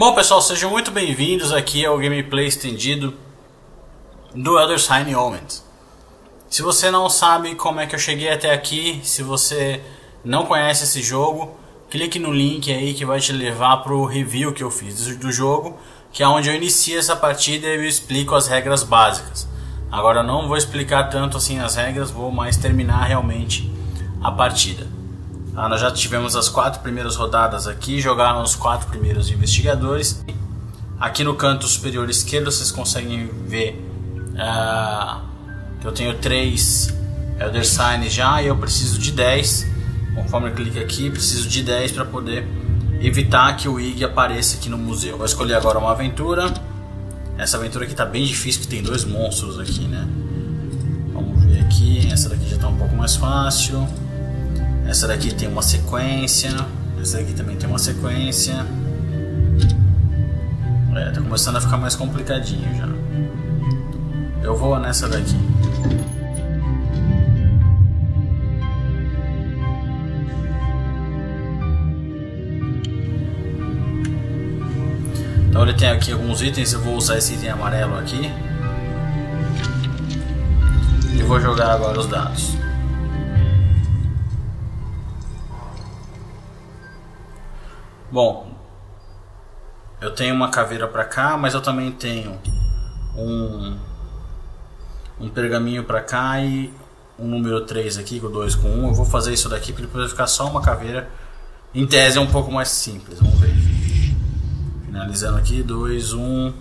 Bom pessoal, sejam muito bem-vindos aqui ao gameplay estendido do Elder Sign Omens. Se você não sabe como é que eu cheguei até aqui, se você não conhece esse jogo, clique no link aí que vai te levar para o review que eu fiz do jogo, que é onde eu inicio essa partida e eu explico as regras básicas. Agora não vou explicar tanto assim as regras, vou mais terminar realmente a partida. Ah, nós já tivemos as quatro primeiras rodadas aqui, jogaram os quatro primeiros investigadores. Aqui no canto superior esquerdo vocês conseguem ver que eu tenho três Elder Signs já e eu preciso de 10. Conforme eu clico aqui, preciso de 10 para poder evitar que o Ig apareça aqui no museu. Vou escolher agora uma aventura. Essa aventura aqui está bem difícil, que tem dois monstros aqui, né? Vamos ver aqui, essa daqui já está um pouco mais fácil. Essa daqui tem uma sequência. Essa daqui também tem uma sequência. É, tá começando a ficar mais complicadinho já. Eu vou nessa daqui. Então ele tem aqui alguns itens, eu vou usar esse item amarelo aqui. E vou jogar agora os dados. Bom, eu tenho uma caveira para cá, mas eu também tenho um, um pergaminho para cá e um número 3 aqui, com 2 com 1. Um. Eu vou fazer isso daqui para depois ficar só uma caveira. Em tese é um pouco mais simples, vamos ver. Finalizando aqui, 2, 1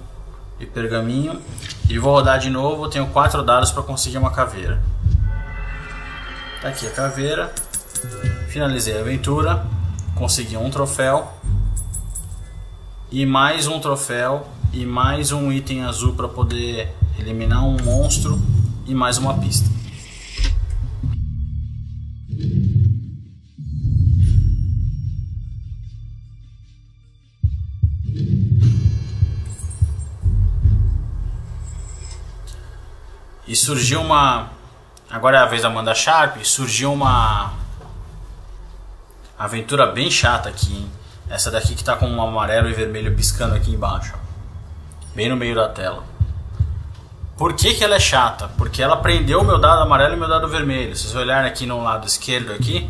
e pergaminho. E vou rodar de novo, eu tenho 4 dados para conseguir uma caveira. Tá aqui a caveira. Finalizei a aventura, consegui um troféu e mais um troféu e mais um item azul para poder eliminar um monstro e mais uma pista. E surgiu uma. Agora é a vez da Amanda Sharp. Surgiu uma aventura bem chata aqui, hein? Essa daqui que está com um amarelo e vermelho piscando aqui embaixo. Bem no meio da tela. Por que, que ela é chata? Porque ela prendeu o meu dado amarelo e meu dado vermelho. Se vocês olharem aqui no lado esquerdo aqui.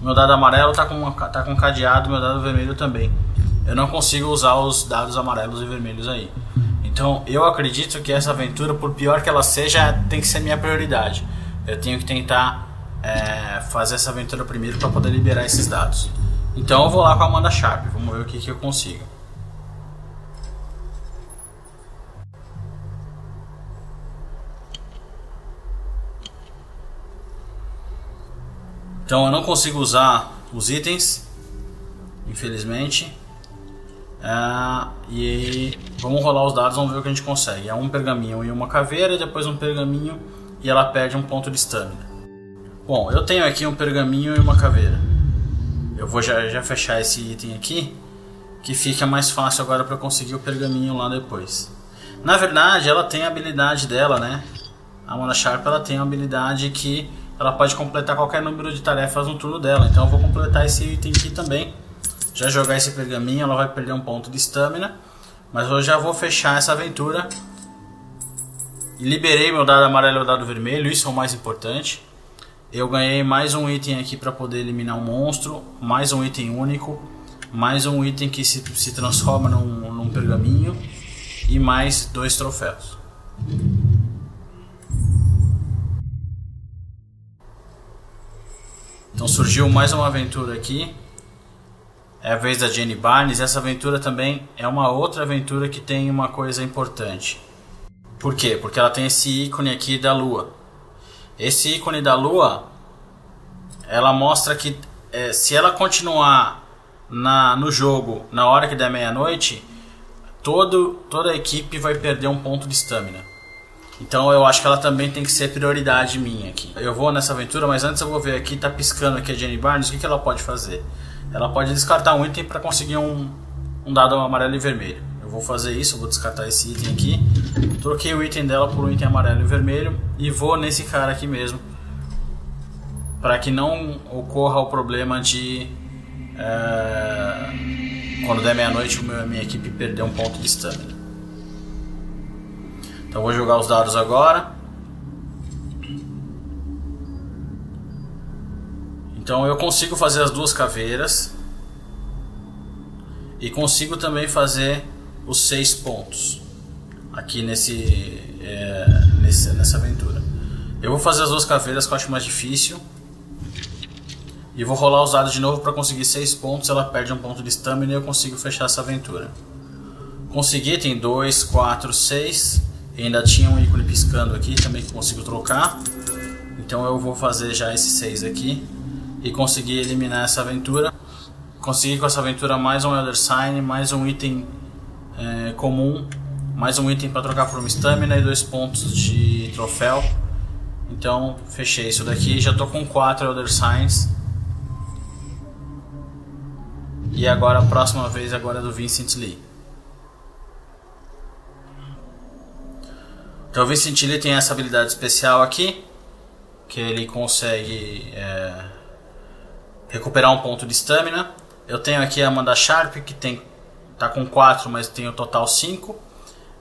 Meu dado amarelo está com, tá com cadeado, meu dado vermelho também. Eu não consigo usar os dados amarelos e vermelhos aí. Então eu acredito que essa aventura, por pior que ela seja, tem que ser minha prioridade eu tenho que tentar é, fazer essa aventura primeiro para poder liberar esses dados. Então eu vou lá com a Amanda Sharp, vamos ver o que, que eu consigo. Então eu não consigo usar os itens, infelizmente. É, e vamos rolar os dados, vamos ver o que a gente consegue. É um pergaminho e uma caveira, e depois um pergaminho e ela perde um ponto de stamina. Bom, eu tenho aqui um pergaminho e uma caveira. Eu vou já, já fechar esse item aqui, que fica mais fácil agora para conseguir o pergaminho lá depois. Na verdade, ela tem a habilidade dela, né? A Mona Sharp ela tem uma habilidade que ela pode completar qualquer número de tarefas no turno dela. Então eu vou completar esse item aqui também. Já jogar esse pergaminho, ela vai perder um ponto de stamina. Mas eu já vou fechar essa aventura Liberei meu dado amarelo e meu dado vermelho, isso é o mais importante. Eu ganhei mais um item aqui para poder eliminar um monstro, mais um item único, mais um item que se, se transforma num, num pergaminho e mais dois troféus. Então surgiu mais uma aventura aqui. É a vez da Jenny Barnes. Essa aventura também é uma outra aventura que tem uma coisa importante. Por quê? Porque ela tem esse ícone aqui da lua. Esse ícone da lua, ela mostra que é, se ela continuar na, no jogo na hora que der meia-noite, toda a equipe vai perder um ponto de estamina. Então eu acho que ela também tem que ser prioridade minha aqui. Eu vou nessa aventura, mas antes eu vou ver aqui, tá piscando aqui a Jenny Barnes, o que, que ela pode fazer? Ela pode descartar um item para conseguir um, um dado amarelo e vermelho. Eu vou fazer isso, vou descartar esse item aqui. Troquei o item dela por um item amarelo e vermelho. E vou nesse cara aqui mesmo. para que não ocorra o problema de é, quando der meia-noite a minha equipe perder um ponto de stamina. Então vou jogar os dados agora. Então eu consigo fazer as duas caveiras e consigo também fazer os seis pontos aqui nesse, é, nesse nessa aventura. Eu vou fazer as duas caveiras que eu acho mais difícil. E vou rolar os dados de novo para conseguir 6 pontos. Ela perde um ponto de stamina e eu consigo fechar essa aventura. Consegui, tem 2, 4, 6. Ainda tinha um ícone piscando aqui também que consigo trocar. Então eu vou fazer já esses 6 aqui. E conseguir eliminar essa aventura. Consegui com essa aventura mais um Elder Sign, mais um item é, comum. Mais um item para trocar por uma stamina e dois pontos de troféu. Então fechei isso daqui. Já tô com 4 Elder Signs. E agora a próxima vez agora é do Vincent Lee. Então o Vincent Lee tem essa habilidade especial aqui, que ele consegue é, recuperar um ponto de stamina. Eu tenho aqui a Amanda Sharp, que tem tá com 4, mas tem o total 5.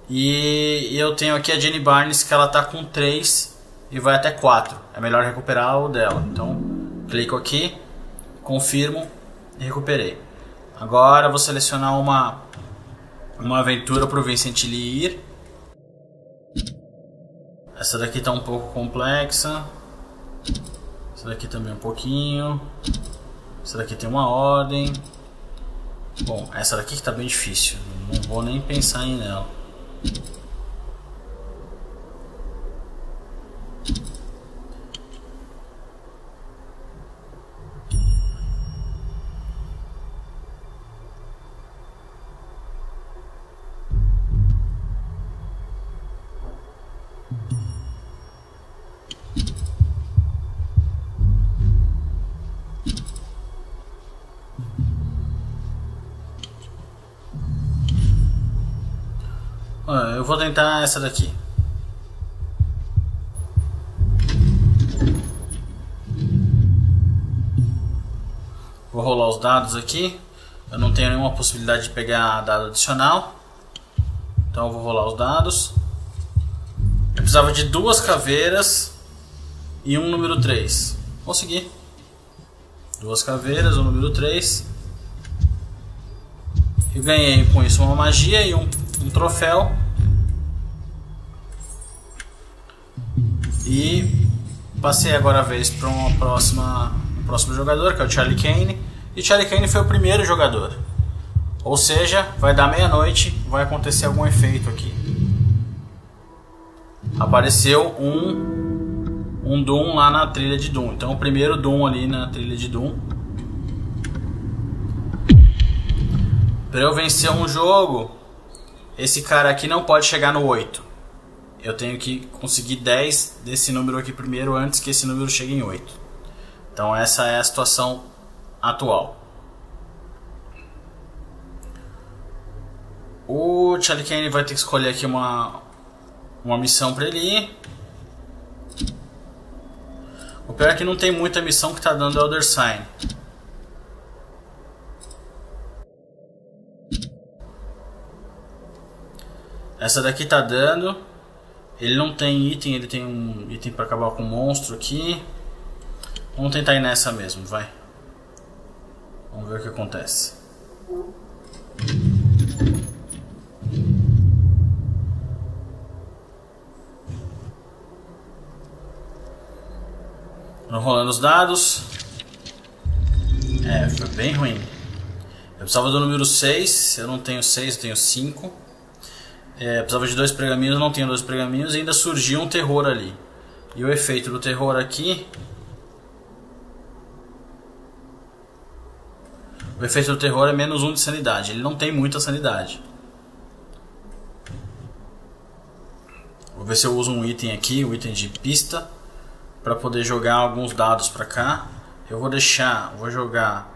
E, e, eu tenho aqui a Jenny Barnes, que ela tá com 3 e vai até 4. É melhor recuperar o dela. Então, clico aqui, confirmo e recuperei. Agora vou selecionar uma, uma aventura para o Vincent Lee ir. Essa daqui está um pouco complexa. Essa daqui também um pouquinho. Essa daqui tem uma ordem. Bom, essa daqui que está bem difícil. Não vou nem pensar em nela. Eu vou tentar essa daqui. Vou rolar os dados aqui. Eu não tenho nenhuma possibilidade de pegar dado adicional. Então eu vou rolar os dados. Eu precisava de duas caveiras e um número 3. Consegui. Duas caveiras, um número 3. Eu ganhei com isso uma magia e um, um troféu. E passei agora a vez para uma próxima, um próximo jogador, que é o Charlie Kane. E Charlie Kane foi o primeiro jogador. Ou seja, vai dar meia-noite, vai acontecer algum efeito aqui. Apareceu um, um Doom lá na trilha de Doom. Então o primeiro Doom ali na trilha de Doom. Para eu vencer um jogo, esse cara aqui não pode chegar no 8 eu tenho que conseguir 10 desse número aqui primeiro antes que esse número chegue em 8. Então essa é a situação atual. O Charlie Kane vai ter que escolher aqui uma, uma missão para ele ir. O pior é que não tem muita missão que está dando Elder Sign. Essa daqui está dando. Ele não tem item, ele tem um item para acabar com o monstro aqui. Vamos tentar ir nessa mesmo, vai. Vamos ver o que acontece. Vamos rolando os dados. É, foi bem ruim. Eu precisava do número 6, eu não tenho 6, eu tenho 5. É, precisava de dois pergaminhos, não tinha dois pergaminhos e ainda surgiu um terror ali. E o efeito do terror aqui. O efeito do terror é menos um de sanidade. Ele não tem muita sanidade. Vou ver se eu uso um item aqui, o um item de pista, para poder jogar alguns dados para cá. Eu vou deixar, vou jogar,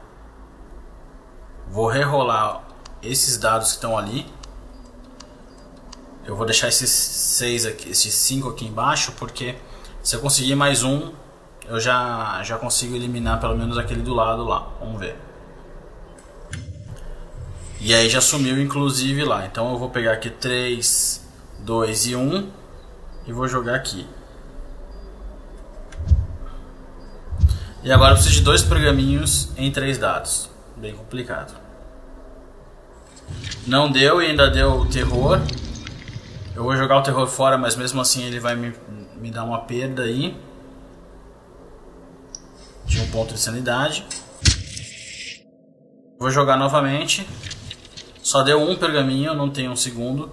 vou rerolar esses dados que estão ali eu vou deixar esses seis aqui, esses cinco aqui embaixo, porque se eu conseguir mais um, eu já, já consigo eliminar pelo menos aquele do lado lá. Vamos ver. E aí já sumiu inclusive lá. Então eu vou pegar aqui 3, 2 e 1 e vou jogar aqui. E agora eu preciso de dois pergaminhos em três dados. Bem complicado. Não deu e ainda deu terror. Eu vou jogar o terror fora, mas mesmo assim ele vai me, me dar uma perda aí. De um ponto de sanidade. Vou jogar novamente. Só deu um pergaminho, não tem um segundo.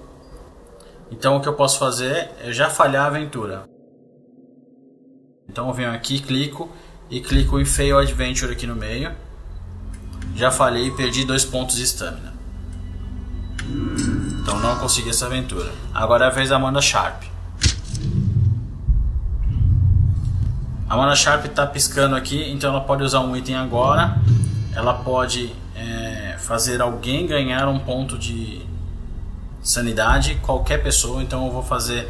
Então o que eu posso fazer é já falhar a aventura. Então eu venho aqui, clico e clico em Fail Adventure aqui no meio. Já falhei e perdi dois pontos de estamina. Então não consegui essa aventura. Agora é a vez da Amanda Sharp. A Amanda Sharp está piscando aqui, então ela pode usar um item agora. Ela pode é, fazer alguém ganhar um ponto de sanidade, qualquer pessoa. Então eu vou fazer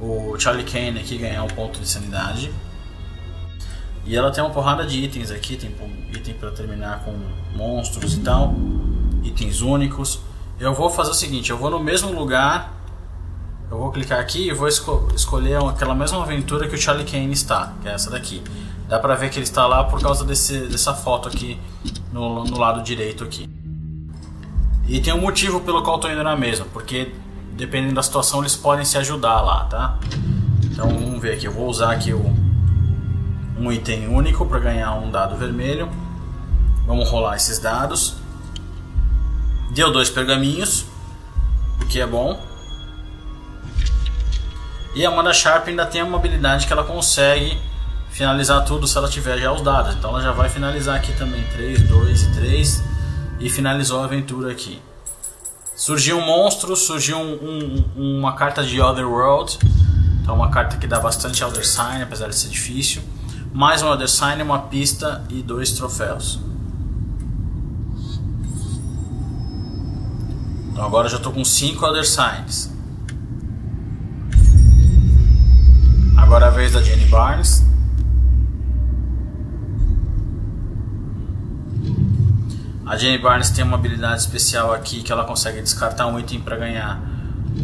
o Charlie Kane aqui ganhar um ponto de sanidade. E ela tem uma porrada de itens aqui, tem item para terminar com monstros e tal, itens únicos. Eu vou fazer o seguinte, eu vou no mesmo lugar, eu vou clicar aqui e vou esco escolher aquela mesma aventura que o Charlie Kane está, que é essa daqui. Dá pra ver que ele está lá por causa desse, dessa foto aqui no, no lado direito aqui. E tem um motivo pelo qual estou indo na mesma, porque dependendo da situação eles podem se ajudar lá, tá? Então vamos ver aqui, eu vou usar aqui o um item único para ganhar um dado vermelho. Vamos rolar esses dados. Deu dois pergaminhos, o que é bom. E a Amanda Sharp ainda tem uma habilidade que ela consegue finalizar tudo se ela tiver já os dados. Então ela já vai finalizar aqui também 3, 2 e 3 e finalizou a aventura aqui. Surgiu um monstro, surgiu um, um, uma carta de Otherworld. Então uma carta que dá bastante Elder Sign, apesar de ser difícil mais um Other Sign, uma pista e dois troféus. Então agora já estou com 5 Other Signs. Agora é a vez da Jenny Barnes. A Jenny Barnes tem uma habilidade especial aqui que ela consegue descartar um item para ganhar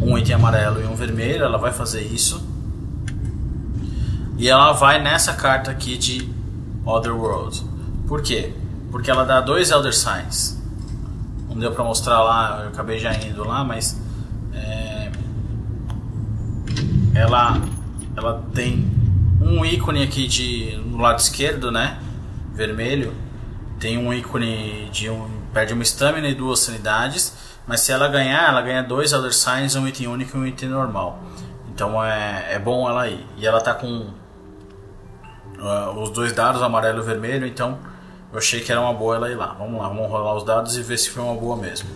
um item amarelo e um vermelho. Ela vai fazer isso. E ela vai nessa carta aqui de Otherworld. Por quê? Porque ela dá dois Elder Signs. Não deu pra mostrar lá, eu acabei já indo lá, mas. É, ela, ela tem um ícone aqui de, no lado esquerdo, né? Vermelho. Tem um ícone de um. Perde uma estamina e duas sanidades. Mas se ela ganhar, ela ganha dois Elder Signs, um item único e um item normal. Então é, é bom ela ir. E ela tá com uh, os dois dados, amarelo e vermelho, então eu achei que era uma boa ela ir lá. Vamos lá, vamos rolar os dados e ver se foi uma boa mesmo.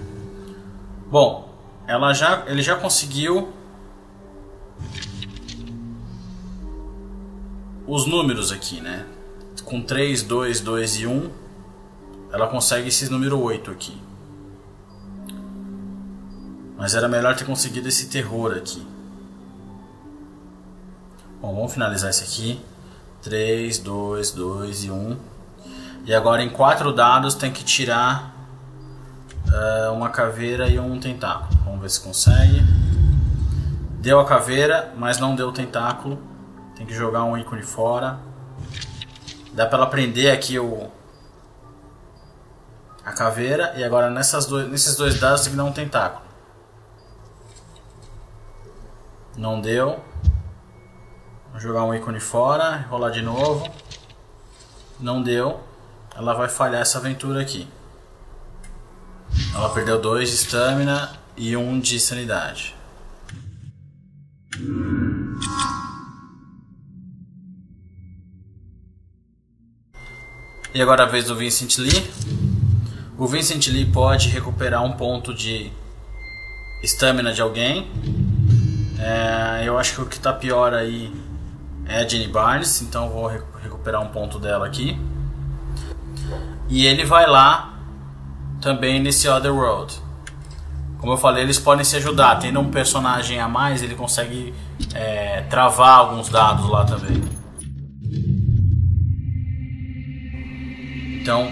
Bom, ela já, ele já conseguiu os números aqui, né? Com 3, 2, 2 e 1, ela consegue esse número 8 aqui. Mas era melhor ter conseguido esse terror aqui. Bom, vamos finalizar esse aqui. 3, 2, 2 e 1. E agora em quatro dados tem que tirar uh, uma caveira e um tentáculo. Vamos ver se consegue. Deu a caveira, mas não deu o tentáculo. Tem que jogar um ícone fora. Dá para ela prender aqui o a caveira e agora nessas dois, nesses dois dados tem que dar um tentáculo. Não deu. Vou jogar um ícone fora, rolar de novo. Não deu. Ela vai falhar essa aventura aqui. Ela perdeu 2 de stamina e 1 um de sanidade. E agora a vez do Vincent Lee. O Vincent Lee pode recuperar um ponto de estamina de alguém. É, eu acho que o que está pior aí é a Jenny Barnes, então vou recuperar um ponto dela aqui. E ele vai lá também nesse Other World. Como eu falei, eles podem se ajudar. Tendo um personagem a mais, ele consegue é, travar alguns dados lá também. Então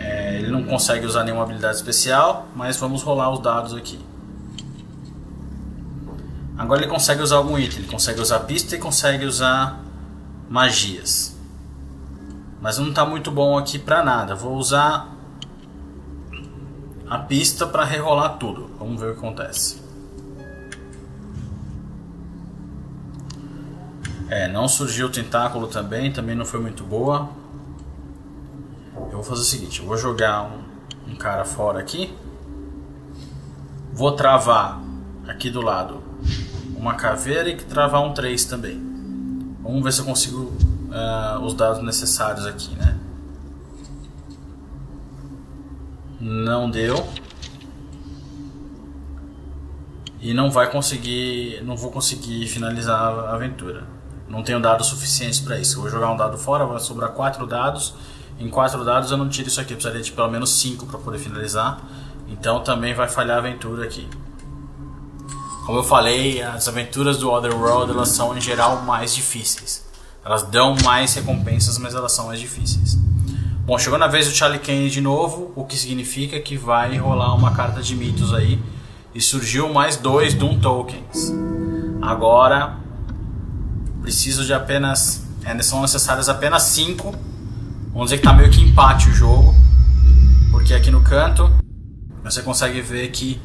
é, ele não consegue usar nenhuma habilidade especial, mas vamos rolar os dados aqui. Agora ele consegue usar algum item, ele consegue usar pista e consegue usar magias. Mas não está muito bom aqui para nada. Vou usar a pista para rerolar tudo. Vamos ver o que acontece. É, não surgiu o tentáculo também, também não foi muito boa. Eu vou fazer o seguinte, eu vou jogar um, um cara fora aqui. Vou travar aqui do lado uma caveira e travar um 3 também. Vamos ver se eu consigo uh, os dados necessários aqui, né? Não deu. E não vai conseguir, não vou conseguir finalizar a aventura. Não tenho dados suficientes para isso. Eu vou jogar um dado fora, vai sobrar 4 dados. Em 4 dados eu não tiro isso aqui, eu precisaria de pelo menos 5 para poder finalizar. Então também vai falhar a aventura aqui. Como eu falei, as aventuras do Otherworld elas são em geral mais difíceis. Elas dão mais recompensas, mas elas são mais difíceis. Bom, chegou na vez do Charlie Kane de novo, o que significa que vai rolar uma carta de mitos aí. E surgiu mais dois Doom Tokens. Agora, preciso de apenas. É, são necessários apenas cinco. Vamos dizer que está meio que empate o jogo. Porque aqui no canto você consegue ver que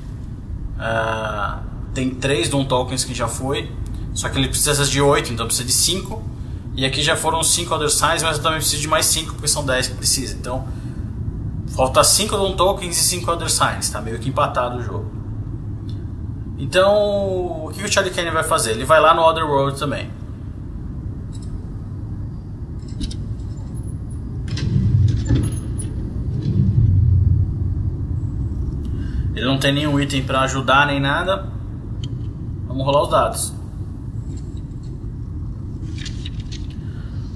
uh, tem três Doom Tokens que já foi. Só que ele precisa de oito, então precisa de cinco. E aqui já foram 5 Other Signs, mas eu também preciso de mais 5, porque são 10 que precisa. Então, falta 5 Dawn Tokens e 5 Other Signs. Tá meio que empatado o jogo. Então, o que o Charlie Kane vai fazer? Ele vai lá no Other World também. Ele não tem nenhum item para ajudar nem nada. Vamos rolar os dados.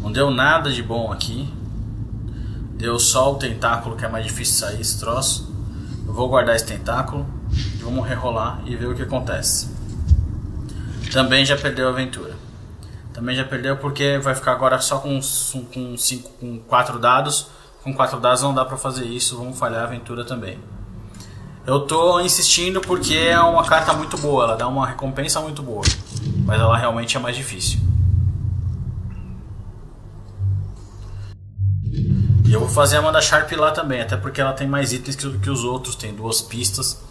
Não deu nada de bom aqui. Deu só o tentáculo que é mais difícil sair esse troço. Eu vou guardar esse tentáculo e vamos rerolar e ver o que acontece. Também já perdeu a aventura. Também já perdeu porque vai ficar agora só com, com, cinco, com quatro dados. Com quatro dados não dá pra fazer isso, vamos falhar a aventura também. Eu tô insistindo porque é uma carta muito boa, ela dá uma recompensa muito boa. Mas ela realmente é mais difícil. E eu vou fazer a Amanda Sharp lá também, até porque ela tem mais itens que, que os outros, tem duas pistas.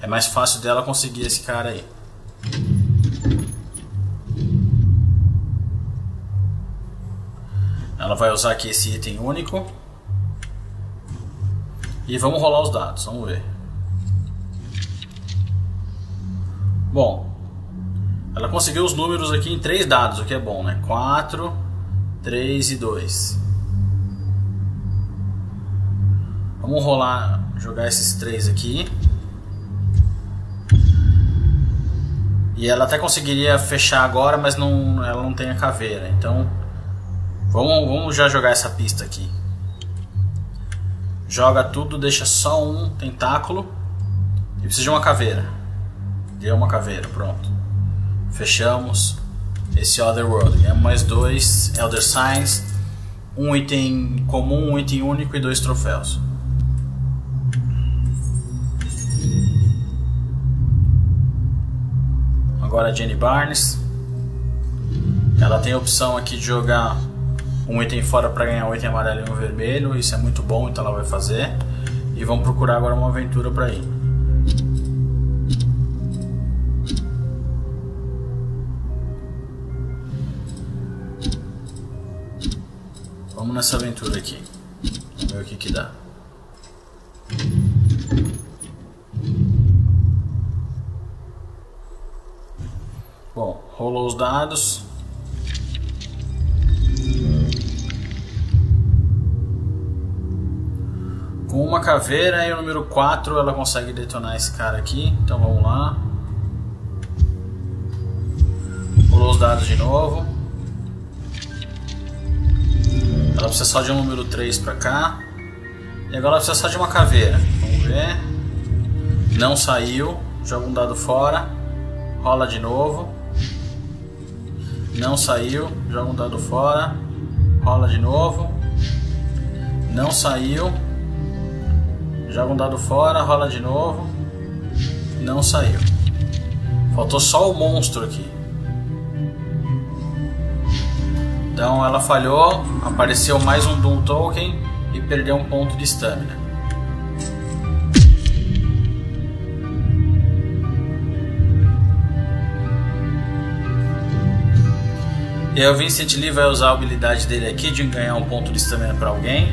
É mais fácil dela conseguir esse cara aí. Ela vai usar aqui esse item único. E vamos rolar os dados, vamos ver. Bom, ela conseguiu os números aqui em três dados, o que é bom, né? 4, 3 e 2. Vamos rolar, jogar esses três aqui. E ela até conseguiria fechar agora, mas não, ela não tem a caveira. Então, vamos, vamos já jogar essa pista aqui. Joga tudo, deixa só um tentáculo. E precisa de uma caveira. Deu uma caveira, pronto. Fechamos esse Otherworld. Ganhamos mais dois Elder Signs. Um item comum, um item único e dois troféus. Agora a Jenny Barnes. Ela tem a opção aqui de jogar um item fora para ganhar um item amarelo e um vermelho. Isso é muito bom, então ela vai fazer. E vamos procurar agora uma aventura para ir. Vamos nessa aventura aqui. Vamos ver o que que dá. Bom, rolou os dados. Com uma caveira e o número 4 ela consegue detonar esse cara aqui. Então vamos lá. Rolou os dados de novo. Ela precisa só de um número 3 pra cá. E agora ela precisa só de uma caveira. Vamos ver. Não saiu. Joga um dado fora. Rola de novo. Não saiu, joga um dado fora, rola de novo. Não saiu. Joga um dado fora, rola de novo. Não saiu. Faltou só o monstro aqui. Então ela falhou, apareceu mais um Doom Token e perdeu um ponto de stamina. E aí o Vincent Lee vai usar a habilidade dele aqui de ganhar um ponto de stamina para alguém.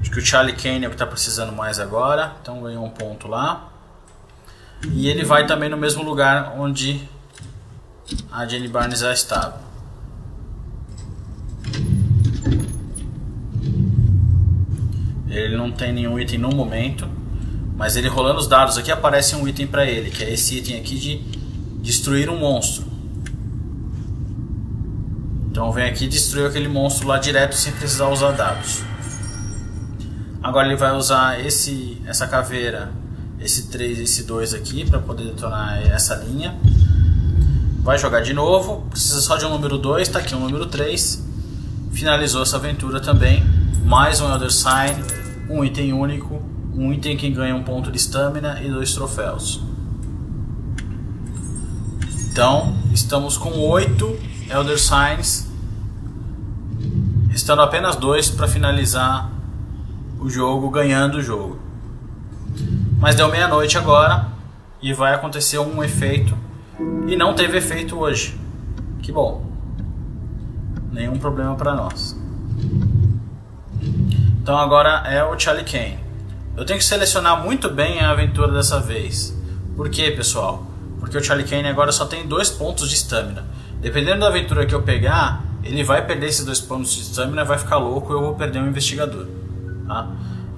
Acho que o Charlie Kane é o que está precisando mais agora, então ganhou um ponto lá. E ele vai também no mesmo lugar onde a Jenny Barnes já estava. Ele não tem nenhum item no momento, mas ele rolando os dados aqui aparece um item para ele, que é esse item aqui de destruir um monstro. Então vem aqui e destruiu aquele monstro lá direto sem precisar usar dados. Agora ele vai usar esse, essa caveira, esse 3 e esse 2 aqui para poder detonar essa linha. Vai jogar de novo, precisa só de um número 2, está aqui um número 3. Finalizou essa aventura também. Mais um Elder Sign, um item único, um item que ganha um ponto de stamina e dois troféus. Então, estamos com 8 Elder Signs, restando apenas dois para finalizar o jogo, ganhando o jogo. Mas deu meia-noite agora e vai acontecer um efeito e não teve efeito hoje. Que bom. Nenhum problema para nós. Então agora é o Charlie Kane. Eu tenho que selecionar muito bem a aventura dessa vez. Por quê, pessoal? Porque o Charlie Kane agora só tem dois pontos de estamina. Dependendo da aventura que eu pegar, ele vai perder esses dois pontos de stamina, vai ficar louco e eu vou perder um investigador. Tá?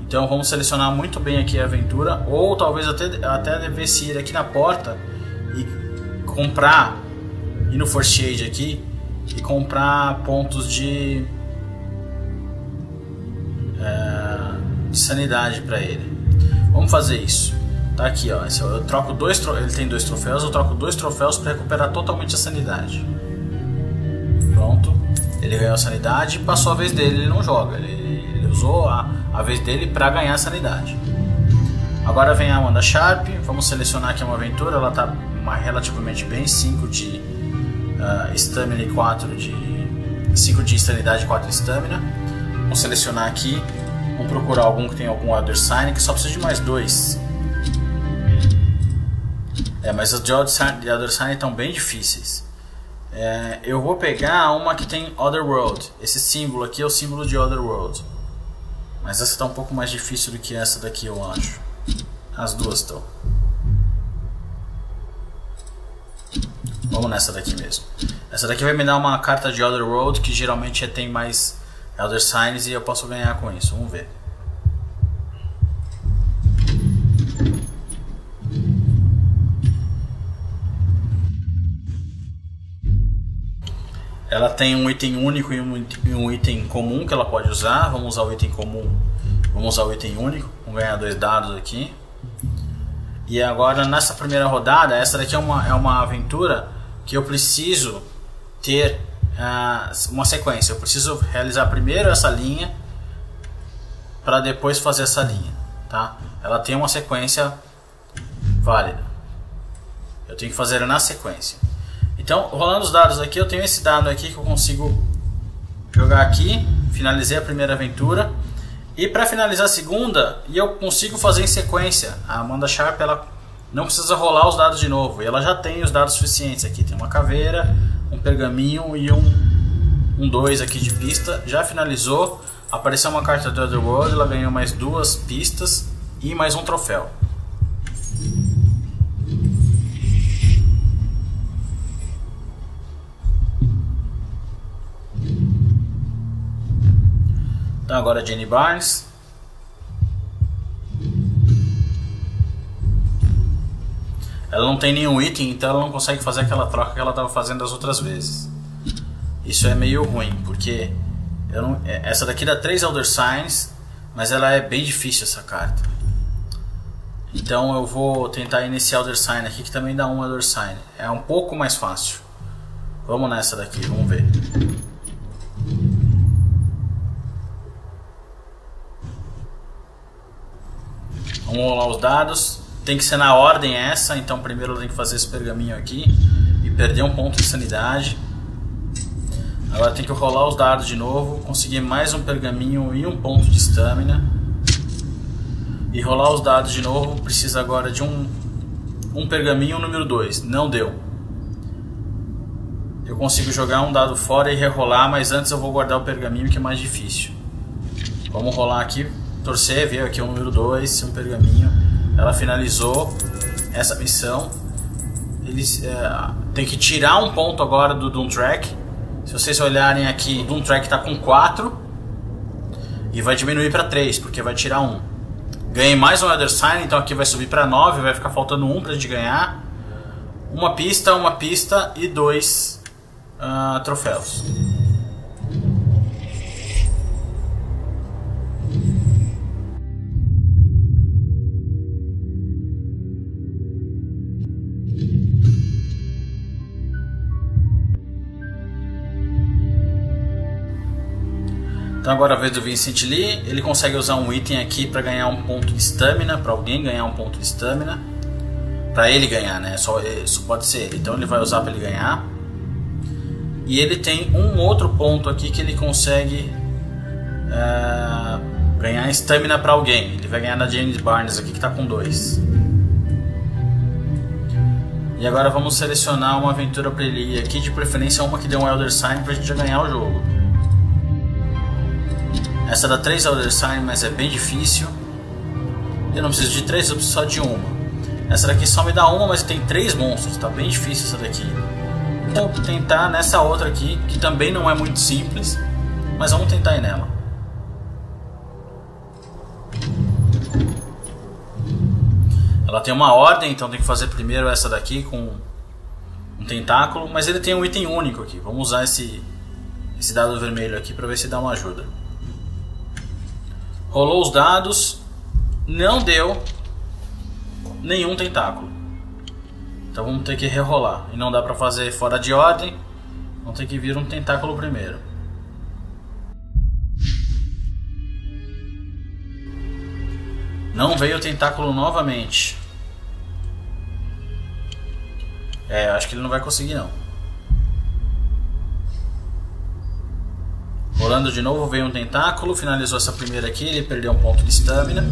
Então vamos selecionar muito bem aqui a aventura, ou talvez até, até ver se ir aqui na porta e comprar, ir no Force Aid aqui e comprar pontos de, é, de sanidade para ele. Vamos fazer isso. Tá aqui, ó. Eu troco dois, ele tem dois troféus, eu troco dois troféus para recuperar totalmente a sanidade. Pronto. Ele ganhou a sanidade, passou a vez dele, ele não joga. Ele, ele usou a, a vez dele para ganhar a sanidade. Agora vem a Amanda Sharp, vamos selecionar aqui uma aventura, ela tá relativamente bem, 5 de uh, stamina e 4 de 5 de sanidade e 4 de stamina. Vamos selecionar aqui, vamos procurar algum que tem algum Other Sign que só precisa de mais dois. É, mas os de Other Sign estão bem difíceis. É, eu vou pegar uma que tem Other World. Esse símbolo aqui é o símbolo de Other World. Mas essa está um pouco mais difícil do que essa daqui, eu acho. As duas estão. Vamos nessa daqui mesmo. Essa daqui vai me dar uma carta de Other World que geralmente tem mais Elder Signs e eu posso ganhar com isso. Vamos ver. Ela tem um item único e um, item comum que ela pode usar. Vamos usar o item comum, vamos usar o item único. Vamos ganhar dois dados aqui. E agora nessa primeira rodada, essa daqui é uma, é uma aventura que eu preciso ter uh, uma sequência. Eu preciso realizar primeiro essa linha para depois fazer essa linha, tá? Ela tem uma sequência válida. Eu tenho que fazer na sequência. Então, rolando os dados aqui, eu tenho esse dado aqui que eu consigo jogar aqui. Finalizei a primeira aventura. E para finalizar a segunda, e eu consigo fazer em sequência. A Amanda Sharp ela não precisa rolar os dados de novo. E ela já tem os dados suficientes aqui. Tem uma caveira, um pergaminho e um 2 um aqui de pista. Já finalizou. Apareceu uma carta do Otherworld, ela ganhou mais duas pistas e mais um troféu. Então agora Jenny Barnes. Ela não tem nenhum item, então ela não consegue fazer aquela troca que ela estava fazendo das outras vezes. Isso é meio ruim, porque não, é, essa daqui dá 3 Elder Signs, mas ela é bem difícil essa carta. Então eu vou tentar ir nesse Elder Sign aqui, que também dá um Elder Sign. É um pouco mais fácil. Vamos nessa daqui, vamos ver. Vamos rolar os dados. Tem que ser na ordem essa, então primeiro eu tenho que fazer esse pergaminho aqui e perder um ponto de sanidade. Agora tem que rolar os dados de novo, conseguir mais um pergaminho e um ponto de estamina. E rolar os dados de novo, precisa agora de um, um pergaminho número 2. Não deu. Eu consigo jogar um dado fora e rerolar, mas antes eu vou guardar o pergaminho que é mais difícil. Vamos rolar aqui, torcer, ver aqui o número 2, um pergaminho. Ela finalizou essa missão. Eles é, tem que tirar um ponto agora do Doom Track se vocês olharem aqui, o Doom Track está com 4 e vai diminuir para 3, porque vai tirar 1. Ganhei mais um Elder Sign, então aqui vai subir para 9, vai ficar faltando 1 para a gente ganhar. Uma pista, uma pista e dois uh, troféus. Então agora a vez do Vincent Lee, ele consegue usar um item aqui para ganhar um ponto de stamina, para alguém ganhar um ponto de stamina. Para ele ganhar, né? Só, isso pode ser. Então ele vai usar para ele ganhar. E ele tem um outro ponto aqui que ele consegue é, ganhar stamina para alguém. Ele vai ganhar da James Barnes aqui que está com dois. E agora vamos selecionar uma aventura para ele ir aqui, de preferência uma que dê um Elder Sign para a gente já ganhar o jogo. Essa dá 3 Elder Sign, mas é bem difícil. Eu não preciso de 3, eu preciso só de uma. Essa daqui só me dá uma, mas tem 3 monstros, tá bem difícil essa daqui. Então vou tentar nessa outra aqui, que também não é muito simples, mas vamos tentar ir nela. Ela tem uma ordem, então tem que fazer primeiro essa daqui com um tentáculo, mas ele tem um item único aqui. Vamos usar esse, esse dado vermelho aqui para ver se dá uma ajuda. Rolou os dados, não deu nenhum tentáculo. Então vamos ter que rerolar. E não dá pra fazer fora de ordem. Vamos ter que vir um tentáculo primeiro. Não veio o tentáculo novamente. É, acho que ele não vai conseguir não. Rolando de novo, veio um tentáculo, finalizou essa primeira aqui, ele perdeu um ponto de estamina.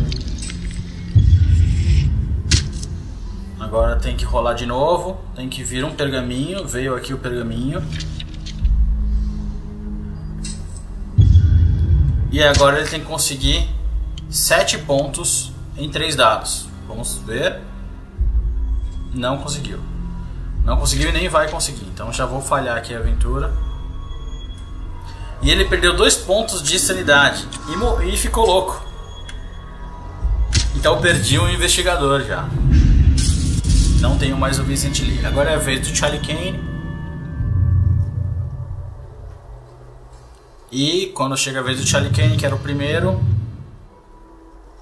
Agora tem que rolar de novo, tem que vir um pergaminho, veio aqui o pergaminho. E agora ele tem que conseguir 7 pontos em 3 dados. Vamos ver. Não conseguiu. Não conseguiu e nem vai conseguir. Então já vou falhar aqui a aventura. E ele perdeu dois pontos de sanidade e, e ficou louco. Então perdi um investigador já. Não tenho mais o Vincent Lee. Agora é a vez do Charlie Kane. E quando chega a vez do Charlie Kane, que era o primeiro,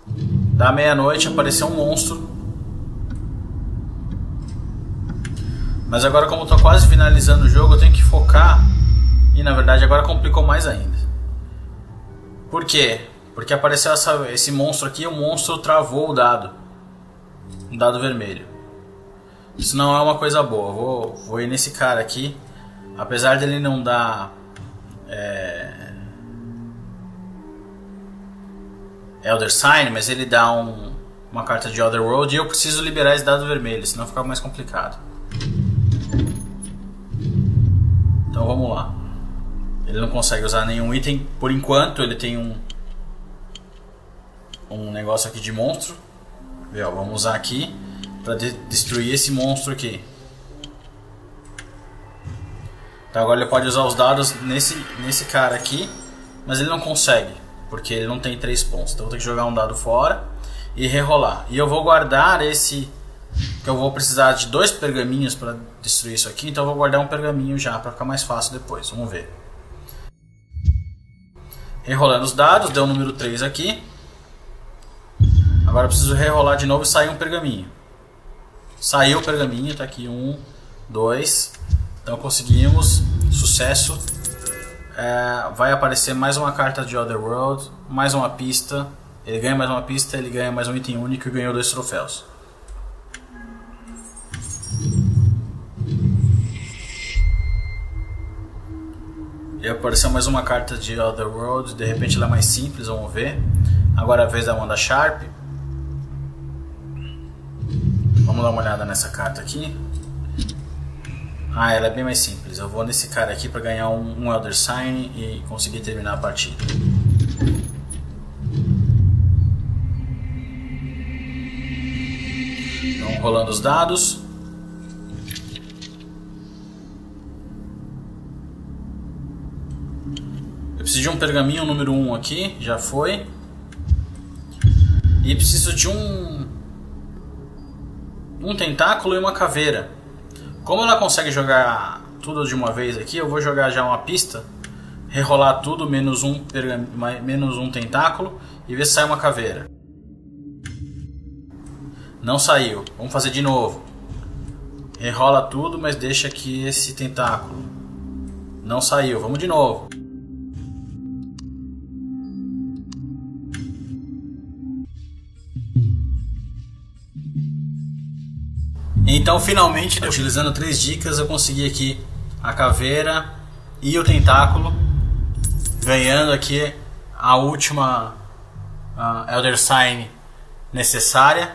da meia-noite apareceu um monstro. Mas agora como eu tô quase finalizando o jogo, eu tenho que focar e na verdade agora complicou mais ainda. Por quê? Porque apareceu essa, esse monstro aqui e o monstro travou o dado. Um dado vermelho. Isso não é uma coisa boa. Vou, vou ir nesse cara aqui. Apesar dele não dar. É, Elder Sign, mas ele dá um, uma carta de Other World e eu preciso liberar esse dado vermelho, senão fica mais complicado. Então vamos lá. Ele não consegue usar nenhum item por enquanto. Ele tem um um negócio aqui de monstro. Vê, ó, vamos usar aqui para de destruir esse monstro aqui. Então agora ele pode usar os dados nesse nesse cara aqui, mas ele não consegue porque ele não tem três pontos. Então vou ter que jogar um dado fora e rerolar. E eu vou guardar esse que eu vou precisar de dois pergaminhos para destruir isso aqui, então eu vou guardar um pergaminho já para ficar mais fácil depois. Vamos ver. Enrolando os dados, deu o número 3 aqui. Agora eu preciso rerolar de novo e sair um pergaminho. Saiu o pergaminho, está aqui um, dois. Então conseguimos, sucesso. É, vai aparecer mais uma carta de Otherworld, mais uma pista Ele ganha mais uma pista, ele ganha mais um item único e ganhou dois troféus. E apareceu mais uma carta de Otherworld, de repente ela é mais simples, vamos ver. Agora é a vez da Wanda Sharp. Vamos dar uma olhada nessa carta aqui. Ah, ela é bem mais simples. Eu vou nesse cara aqui para ganhar um, um Elder Sign e conseguir terminar a partida. Então, rolando os dados. Preciso de um pergaminho número 1 um aqui, já foi. E preciso de um um tentáculo e uma caveira. Como ela consegue jogar tudo de uma vez aqui, eu vou jogar já uma pista, rerolar tudo menos um menos um tentáculo e ver se sai uma caveira. Não saiu. Vamos fazer de novo. Rerola tudo, mas deixa aqui esse tentáculo. Não saiu. Vamos de novo. Então, finalmente, utilizando três dicas, eu consegui aqui a caveira e o tentáculo, ganhando aqui a última uh, Elder Sign necessária.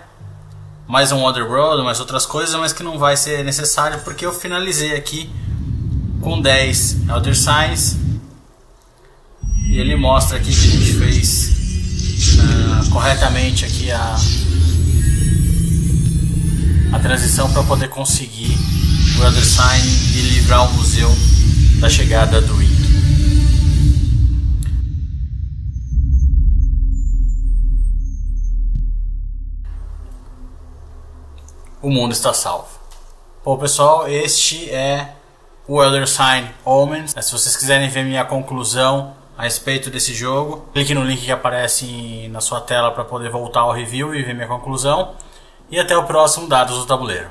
Mais um Otherworld, mais outras coisas, mas que não vai ser necessário porque eu finalizei aqui com 10 Elder Signs. E ele mostra aqui que a gente fez uh, corretamente aqui a a transição para poder conseguir o Elder Sign e livrar o museu da chegada do It. O mundo está salvo. Bom pessoal, este é o Elder Sign Omens. Se vocês quiserem ver minha conclusão a respeito desse jogo, clique no link que aparece na sua tela para poder voltar ao review e ver minha conclusão. E até o próximo Dados do Tabuleiro.